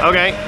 Okay.